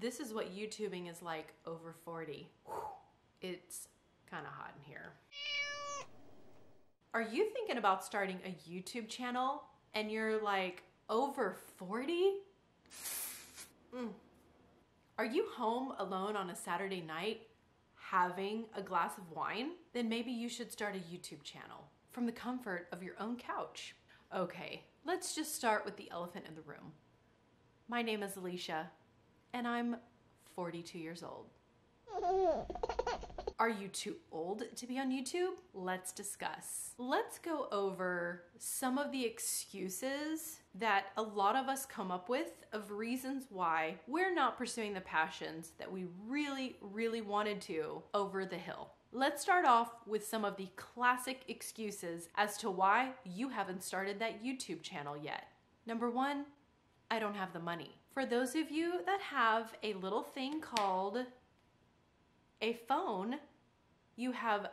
This is what YouTubing is like over 40. It's kind of hot in here. Are you thinking about starting a YouTube channel and you're like over 40? Mm. Are you home alone on a Saturday night having a glass of wine? Then maybe you should start a YouTube channel from the comfort of your own couch. Okay, let's just start with the elephant in the room. My name is Alicia and I'm 42 years old. Are you too old to be on YouTube? Let's discuss. Let's go over some of the excuses that a lot of us come up with of reasons why we're not pursuing the passions that we really, really wanted to over the hill. Let's start off with some of the classic excuses as to why you haven't started that YouTube channel yet. Number one, I don't have the money. For those of you that have a little thing called a phone, you have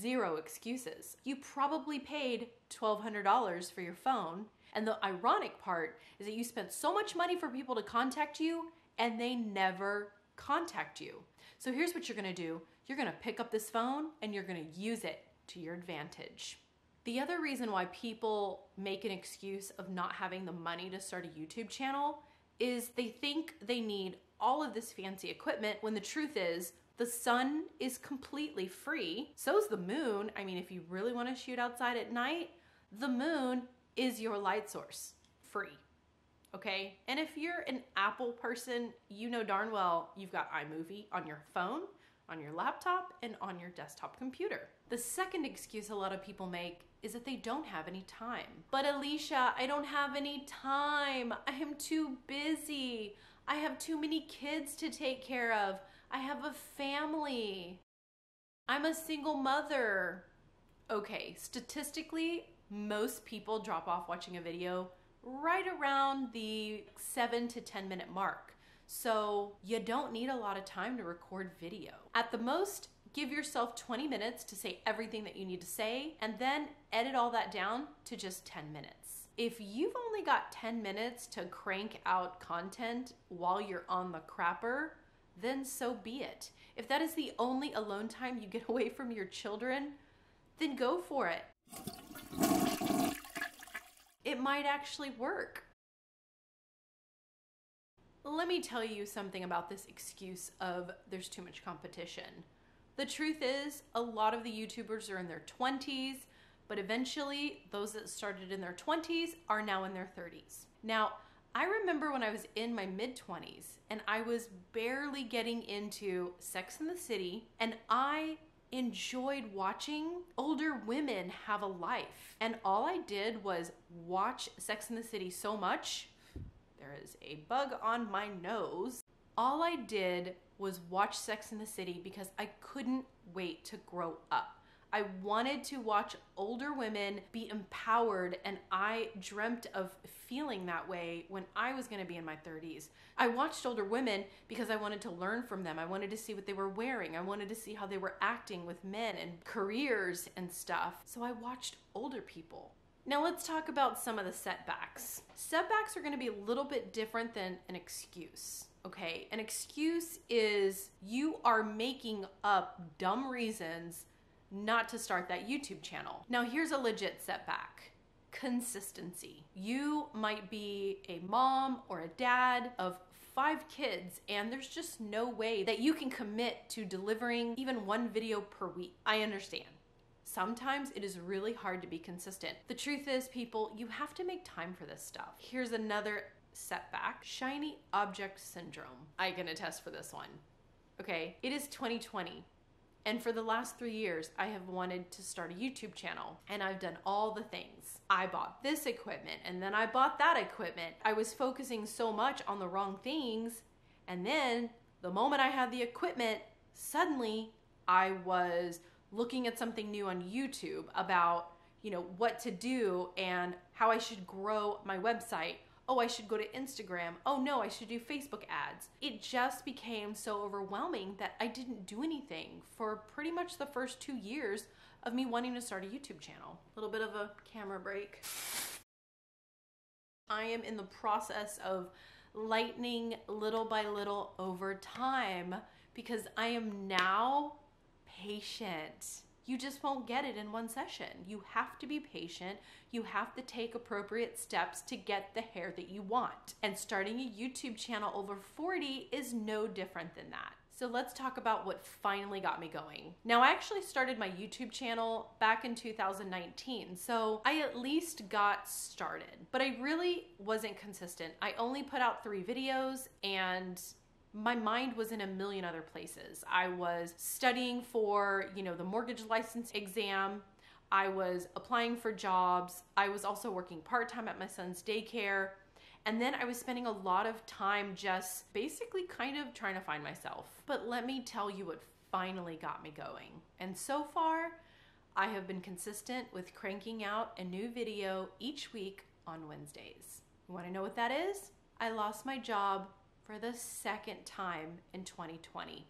zero excuses. You probably paid $1,200 for your phone. And the ironic part is that you spent so much money for people to contact you and they never contact you. So here's what you're gonna do. You're gonna pick up this phone and you're gonna use it to your advantage. The other reason why people make an excuse of not having the money to start a YouTube channel is they think they need all of this fancy equipment when the truth is the sun is completely free. So's the moon. I mean, if you really want to shoot outside at night, the moon is your light source, free. Okay? And if you're an Apple person, you know darn well you've got iMovie on your phone, on your laptop, and on your desktop computer. The second excuse a lot of people make is that they don't have any time. But Alicia, I don't have any time. I am too busy. I have too many kids to take care of. I have a family. I'm a single mother. Okay, statistically, most people drop off watching a video right around the seven to 10 minute mark. So you don't need a lot of time to record video. At the most, give yourself 20 minutes to say everything that you need to say and then edit all that down to just 10 minutes. If you've only got 10 minutes to crank out content while you're on the crapper, then so be it. If that is the only alone time you get away from your children, then go for it. It might actually work. Let me tell you something about this excuse of there's too much competition. The truth is, a lot of the YouTubers are in their 20s, but eventually those that started in their 20s are now in their 30s. Now, I remember when I was in my mid 20s and I was barely getting into Sex in the City, and I enjoyed watching older women have a life. And all I did was watch Sex in the City so much. There is a bug on my nose. All I did was watch Sex in the City because I couldn't wait to grow up. I wanted to watch older women be empowered, and I dreamt of feeling that way when I was gonna be in my 30s. I watched older women because I wanted to learn from them. I wanted to see what they were wearing, I wanted to see how they were acting with men and careers and stuff. So I watched older people. Now let's talk about some of the setbacks. Setbacks are gonna be a little bit different than an excuse okay? An excuse is you are making up dumb reasons not to start that YouTube channel. Now, here's a legit setback consistency. You might be a mom or a dad of five kids, and there's just no way that you can commit to delivering even one video per week. I understand. Sometimes it is really hard to be consistent. The truth is, people, you have to make time for this stuff. Here's another setback shiny object syndrome. I can attest for this one. Okay, it is 2020. And for the last three years, I have wanted to start a YouTube channel and I've done all the things. I bought this equipment and then I bought that equipment. I was focusing so much on the wrong things. And then the moment I had the equipment, suddenly I was looking at something new on YouTube about, you know, what to do and how I should grow my website oh, I should go to Instagram. Oh no, I should do Facebook ads. It just became so overwhelming that I didn't do anything for pretty much the first two years of me wanting to start a YouTube channel. A little bit of a camera break. I am in the process of lightening little by little over time because I am now patient. You just won't get it in one session. You have to be patient. You have to take appropriate steps to get the hair that you want. And starting a YouTube channel over 40 is no different than that. So let's talk about what finally got me going. Now, I actually started my YouTube channel back in 2019, so I at least got started, but I really wasn't consistent. I only put out three videos and my mind was in a million other places. I was studying for, you know, the mortgage license exam. I was applying for jobs. I was also working part time at my son's daycare. And then I was spending a lot of time just basically kind of trying to find myself. But let me tell you what finally got me going. And so far, I have been consistent with cranking out a new video each week on Wednesdays. You want to know what that is? I lost my job for the second time in 2020.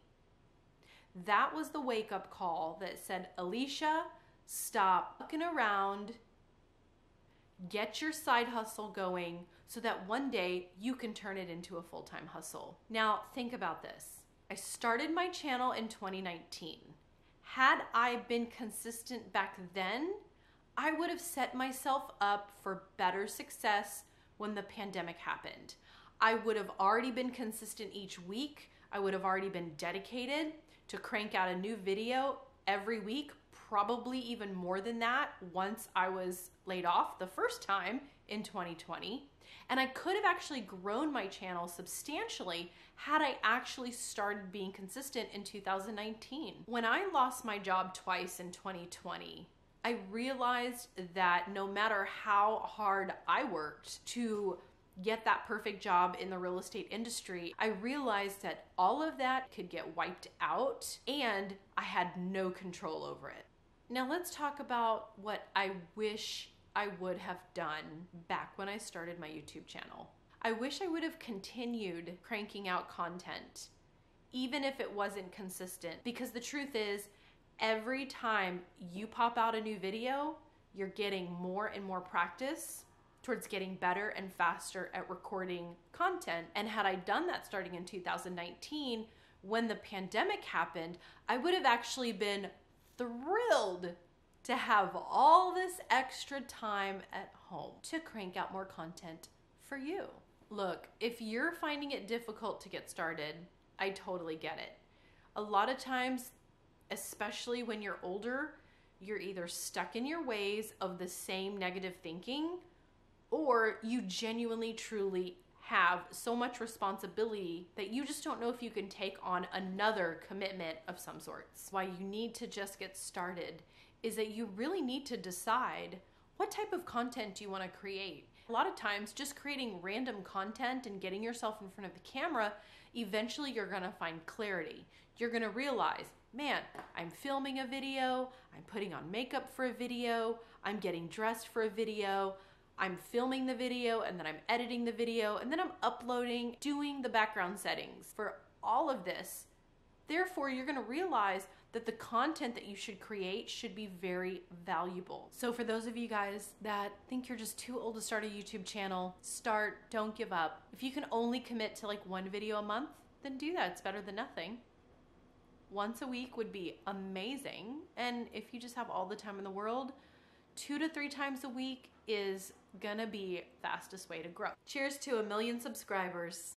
That was the wake up call that said, Alicia, stop looking around, get your side hustle going so that one day you can turn it into a full time hustle. Now, think about this. I started my channel in 2019. Had I been consistent back then, I would have set myself up for better success when the pandemic happened. I would have already been consistent each week. I would have already been dedicated to crank out a new video every week, probably even more than that once I was laid off the first time in 2020. And I could have actually grown my channel substantially had I actually started being consistent in 2019. When I lost my job twice in 2020, I realized that no matter how hard I worked to get that perfect job in the real estate industry, I realized that all of that could get wiped out and I had no control over it. Now, let's talk about what I wish I would have done back when I started my YouTube channel. I wish I would have continued cranking out content, even if it wasn't consistent, because the truth is, every time you pop out a new video, you're getting more and more practice towards getting better and faster at recording content. And had I done that starting in 2019, when the pandemic happened, I would have actually been thrilled to have all this extra time at home to crank out more content for you. Look, if you're finding it difficult to get started, I totally get it. A lot of times, especially when you're older, you're either stuck in your ways of the same negative thinking or you genuinely truly have so much responsibility that you just don't know if you can take on another commitment of some sorts. Why you need to just get started is that you really need to decide what type of content do you want to create. A lot of times, just creating random content and getting yourself in front of the camera, eventually you're going to find clarity. You're going to realize, man, I'm filming a video, I'm putting on makeup for a video, I'm getting dressed for a video, I'm filming the video, and then I'm editing the video, and then I'm uploading, doing the background settings for all of this. Therefore, you're going to realize that the content that you should create should be very valuable. So, for those of you guys that think you're just too old to start a YouTube channel, start, don't give up. If you can only commit to like one video a month, then do that. It's better than nothing. Once a week would be amazing. And if you just have all the time in the world, two to three times a week is gonna be fastest way to grow. Cheers to a million subscribers.